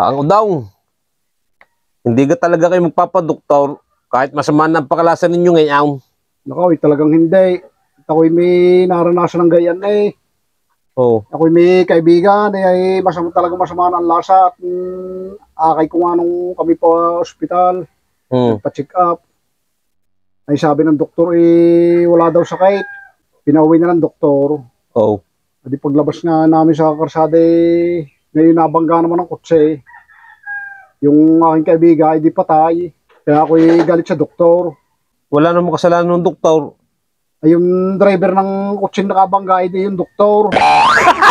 Ako daw. Hindi ka talaga kayo magpapadoktor kahit masama na ang pakalasan ninyo ngayon. Nakaw, eh, talagang hindi. Ako'y may naranasan ng gayan eh. Oh, Ako'y may kaibigan eh, ay masama talaga masama ang lasa at mm, akay ko nga nung kami pa ospital, hmm. pa-check up. Ay sabi ng doktor eh, wala daw sakit. Pinauwi na ng doktor. Oh, Di paglabas nga namin sa karsada eh, ngayon nabangga naman ng kotse. Yung aking kaibigan ay di patay. Kaya ako'y galit sa doktor. wala namang kasalanan ng doktor. Ay yung driver ng kotse na nakabangga ay di yung doktor.